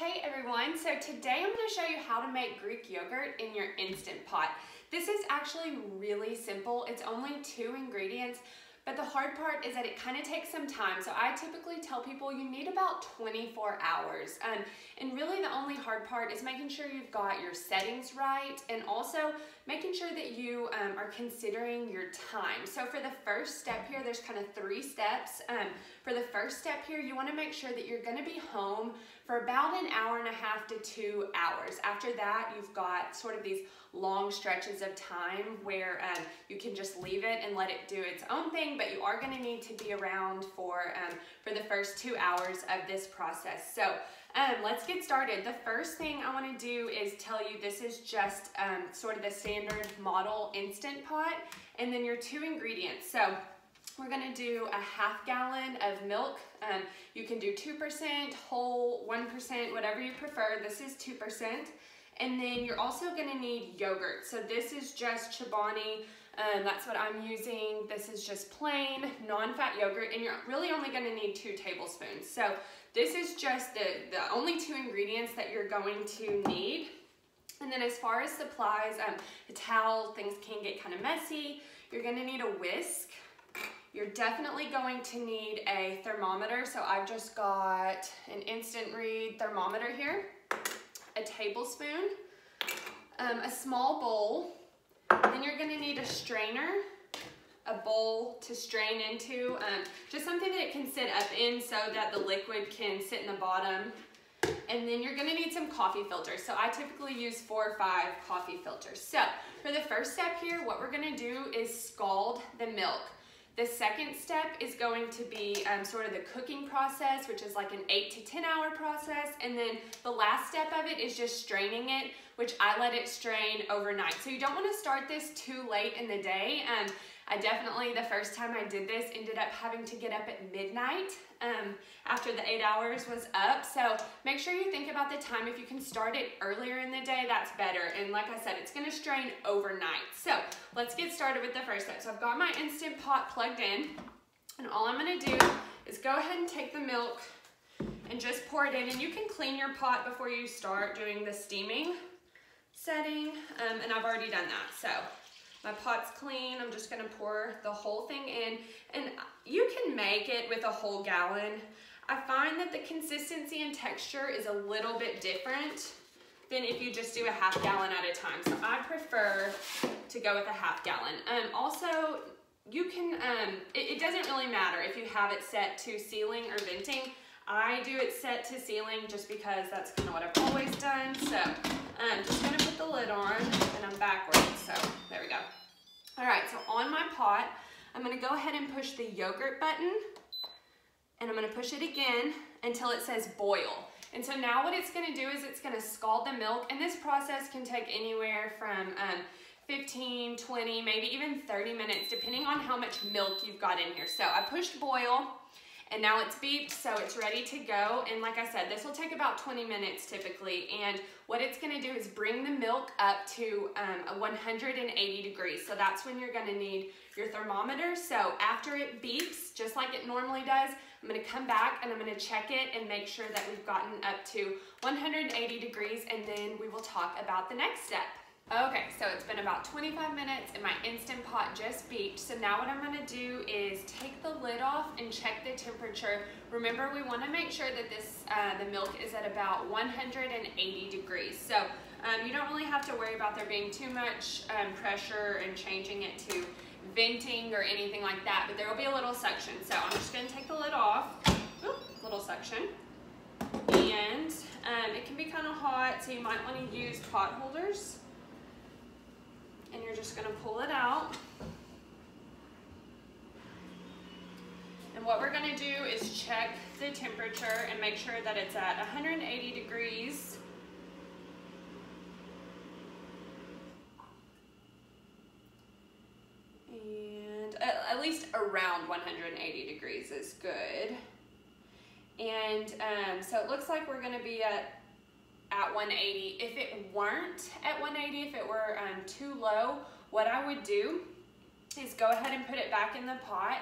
Hey everyone, so today I'm going to show you how to make Greek yogurt in your Instant Pot. This is actually really simple. It's only two ingredients, but the hard part is that it kind of takes some time. So I typically tell people you need about 24 hours. Um, and really the only hard part is making sure you've got your settings right and also making sure that you um, are considering your time. So for the first step here, there's kind of three steps. Um, for the first step here, you wanna make sure that you're gonna be home for about an hour and a half to two hours. After that, you've got sort of these long stretches of time where um, you can just leave it and let it do its own thing, but you are gonna need to be around for, um, for the first two hours of this process. So um, let's get started. The first thing I wanna do is tell you this is just um, sort of the standard model Instant Pot, and then your two ingredients. So we're gonna do a half gallon of milk. Um, you can do 2%, whole, 1%, whatever you prefer. This is 2%. And then you're also gonna need yogurt. So this is just Chobani, um, that's what I'm using. This is just plain, non-fat yogurt, and you're really only gonna need two tablespoons. So this is just the, the only two ingredients that you're going to need. And then as far as supplies, um, a towel, things can get kind of messy. You're gonna need a whisk. You're definitely going to need a thermometer. So I've just got an instant read thermometer here a tablespoon, um, a small bowl, then you're gonna need a strainer, a bowl to strain into, um, just something that it can sit up in so that the liquid can sit in the bottom. And then you're gonna need some coffee filters. So I typically use four or five coffee filters. So for the first step here, what we're gonna do is scald the milk. The second step is going to be um, sort of the cooking process, which is like an eight to 10 hour process. And then the last step of it is just straining it, which I let it strain overnight. So you don't wanna start this too late in the day. Um, I definitely, the first time I did this, ended up having to get up at midnight um, after the eight hours was up. So make sure you think about the time. If you can start it earlier in the day, that's better. And like I said, it's gonna strain overnight. So let's get started with the first step. So I've got my Instant Pot plugged in. And all I'm gonna do is go ahead and take the milk and just pour it in. And you can clean your pot before you start doing the steaming setting. Um, and I've already done that. So my pot's clean. I'm just gonna pour the whole thing in. And you can make it with a whole gallon. I find that the consistency and texture is a little bit different than if you just do a half gallon at a time. So I prefer to go with a half gallon. Um, also, you can, um, it, it doesn't really matter if you have it set to sealing or venting. I do it set to sealing just because that's kind of what I've always done. So I'm um, just gonna put the lid on and I'm backwards. So there we go. All right, so on my pot, I'm gonna go ahead and push the yogurt button and I'm gonna push it again until it says boil. And so now what it's gonna do is it's gonna scald the milk and this process can take anywhere from um, 15, 20, maybe even 30 minutes, depending on how much milk you've got in here. So I pushed boil, and now it's beeped, so it's ready to go. And like I said, this will take about 20 minutes typically. And what it's gonna do is bring the milk up to um, 180 degrees. So that's when you're gonna need your thermometer. So after it beeps, just like it normally does, I'm gonna come back and I'm gonna check it and make sure that we've gotten up to 180 degrees and then we will talk about the next step. Okay, so it's been about 25 minutes and my Instant Pot just beeped. So now what I'm gonna do is take the lid off and check the temperature. Remember, we wanna make sure that this uh, the milk is at about 180 degrees. So um, you don't really have to worry about there being too much um, pressure and changing it to venting or anything like that, but there will be a little suction. So I'm just gonna take the lid off, Oop, little suction. And um, it can be kind of hot, so you might wanna use pot holders and you're just gonna pull it out. And what we're gonna do is check the temperature and make sure that it's at 180 degrees. And at, least around 180 degrees is good. And um, so it looks like we're gonna be at at 180. If it weren't at 180, if it were um, too low, what I would do is go ahead and put it back in the pot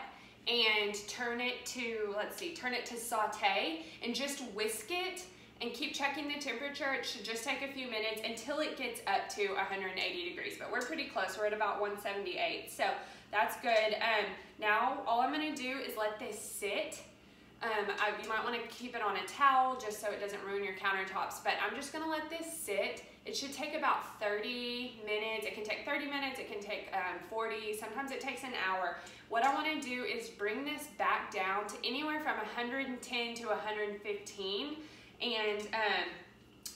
and turn it to, let's see, turn it to saute and just whisk it and keep checking the temperature. It should just take a few minutes until it gets up to 180 degrees, but we're pretty close. We're at about 178, so that's good. Um, now, all I'm gonna do is let this sit. Um, I, you might wanna keep it on a towel just so it doesn't ruin your countertops, but I'm just gonna let this sit. It should take about 30 minutes. It can take 30 minutes, it can take um, 40, sometimes it takes an hour. What I wanna do is bring this back down to anywhere from 110 to 115 and um,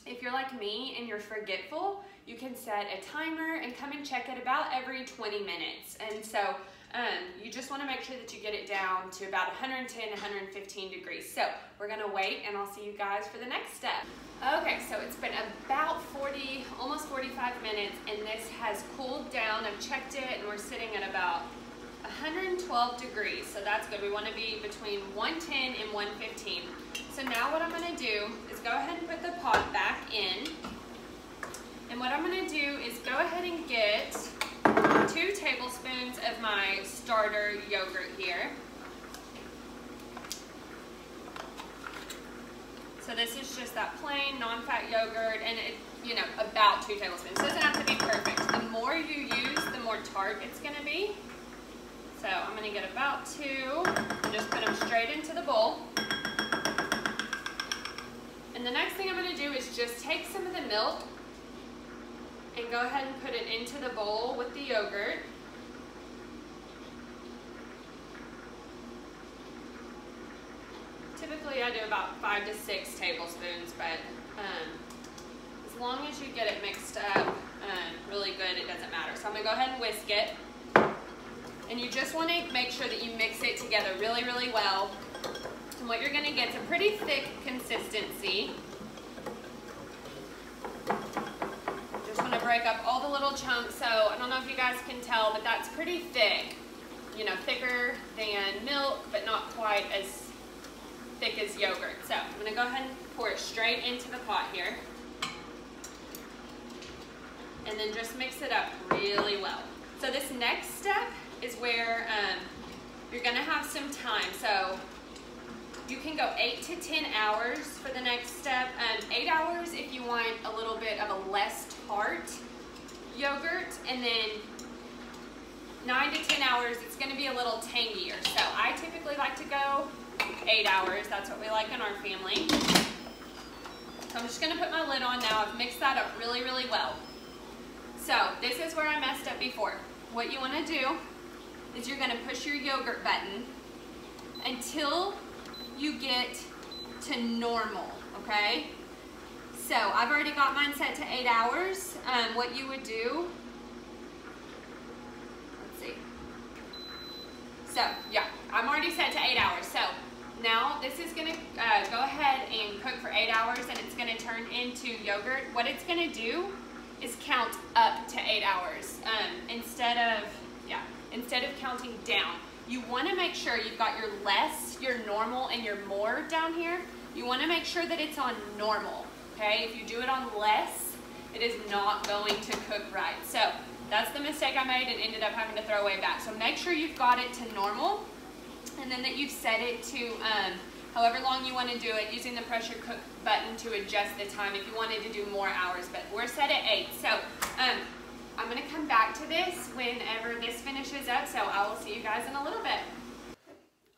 if you're like me and you're forgetful, you can set a timer and come and check it about every 20 minutes. And so um, you just wanna make sure that you get it down to about 110, 115 degrees. So we're gonna wait and I'll see you guys for the next step. Okay, so it's been about 40, almost 45 minutes and this has cooled down. I've checked it and we're sitting at about 112 degrees, so that's good. We wanna be between 110 and 115. So now what I'm gonna do is go ahead and put the pot back in. And what I'm gonna do is go ahead and get two tablespoons of my starter yogurt here. So this is just that plain non-fat yogurt and it, you know, about two tablespoons. It doesn't have to be perfect. The more you use, the more tart it's gonna be. So I'm gonna get about two and just put them straight into the bowl. And the next thing I'm gonna do is just take some of the milk and go ahead and put it into the bowl with the yogurt. Typically I do about five to six tablespoons, but um, as long as you get it mixed up um, really good, it doesn't matter. So I'm gonna go ahead and whisk it. And you just wanna make sure that you mix it together really, really well and what you're gonna get is a pretty thick consistency. Just wanna break up all the little chunks. So I don't know if you guys can tell, but that's pretty thick. You know, thicker than milk, but not quite as thick as yogurt. So I'm gonna go ahead and pour it straight into the pot here. And then just mix it up really well. So this next step is where um, you're gonna have some time. So you can go eight to 10 hours for the next step. Um, eight hours if you want a little bit of a less tart yogurt, and then nine to 10 hours, it's gonna be a little tangier. So I typically like to go eight hours. That's what we like in our family. So I'm just gonna put my lid on now. I've mixed that up really, really well. So this is where I messed up before. What you wanna do is you're gonna push your yogurt button until you get to normal, okay? So I've already got mine set to eight hours. Um, what you would do, let's see. So yeah, I'm already set to eight hours. So now this is gonna uh, go ahead and cook for eight hours and it's gonna turn into yogurt. What it's gonna do is count up to eight hours um, instead of, yeah, instead of counting down. You wanna make sure you've got your less, your normal, and your more down here. You wanna make sure that it's on normal, okay? If you do it on less, it is not going to cook right. So that's the mistake I made and ended up having to throw away back. So make sure you've got it to normal and then that you've set it to um, however long you want to do it using the pressure cook button to adjust the time if you wanted to do more hours. But we're set at 8. So um, I'm gonna come back this whenever this finishes up, so I will see you guys in a little bit.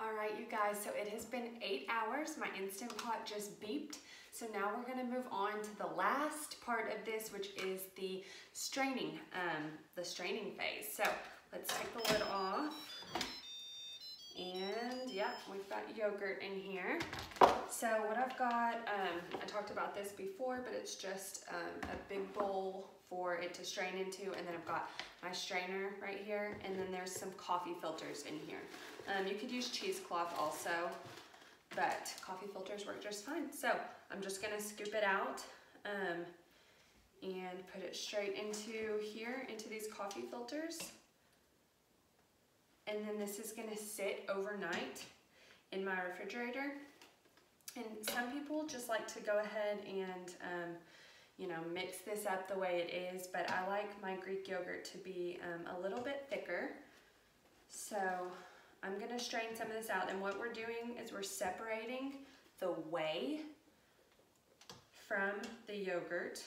All right, you guys, so it has been eight hours. My Instant Pot just beeped. So now we're gonna move on to the last part of this, which is the straining, um, the straining phase. So let's take the lid off. And yeah, we've got yogurt in here. So what I've got, um, I talked about this before, but it's just um, a big bowl for it to strain into. And then I've got my strainer right here. And then there's some coffee filters in here. Um, you could use cheesecloth also, but coffee filters work just fine. So I'm just gonna scoop it out um, and put it straight into here, into these coffee filters. And then this is gonna sit overnight in my refrigerator. And some people just like to go ahead and um, you know, mix this up the way it is, but I like my Greek yogurt to be um, a little bit thicker. So I'm gonna strain some of this out and what we're doing is we're separating the whey from the yogurt.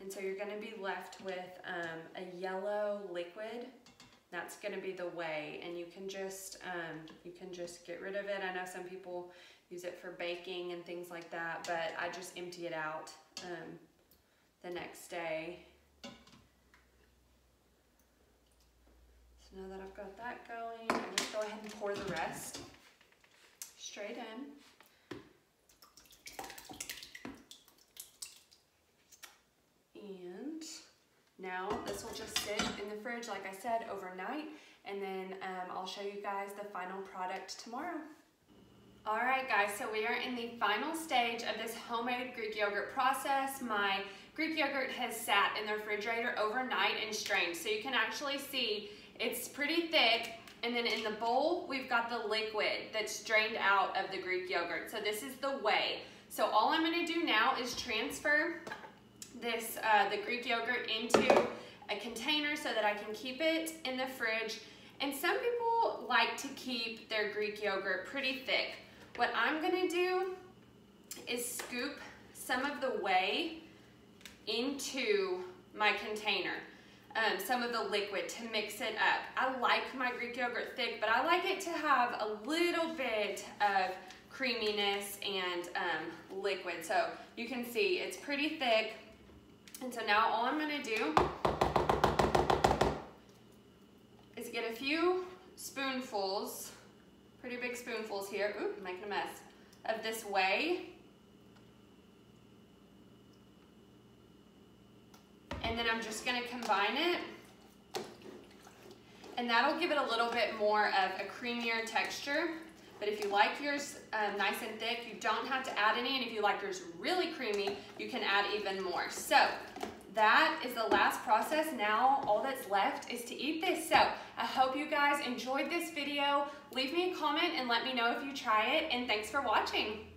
And so you're gonna be left with um, a yellow liquid. That's gonna be the whey and you can just um, you can just get rid of it. I know some people use it for baking and things like that, but I just empty it out um, the next day. So now that I've got that going, I just go ahead and pour the rest straight in. And now this will just sit fridge, like I said, overnight. And then um, I'll show you guys the final product tomorrow. All right, guys, so we are in the final stage of this homemade Greek yogurt process. My Greek yogurt has sat in the refrigerator overnight and strained. So you can actually see it's pretty thick. And then in the bowl, we've got the liquid that's drained out of the Greek yogurt. So this is the whey. So all I'm gonna do now is transfer this, uh, the Greek yogurt into a container so that I can keep it in the fridge. And some people like to keep their Greek yogurt pretty thick. What I'm gonna do is scoop some of the whey into my container. Um, some of the liquid to mix it up. I like my Greek yogurt thick, but I like it to have a little bit of creaminess and um, liquid. So you can see it's pretty thick. And so now all I'm gonna do get a few spoonfuls, pretty big spoonfuls here, ooh, making a mess, of this whey. And then I'm just gonna combine it. And that'll give it a little bit more of a creamier texture. But if you like yours um, nice and thick, you don't have to add any. And if you like yours really creamy, you can add even more. So that is the last process. Now all that's left is to eat this. So I hope you guys enjoyed this video. Leave me a comment and let me know if you try it. And thanks for watching.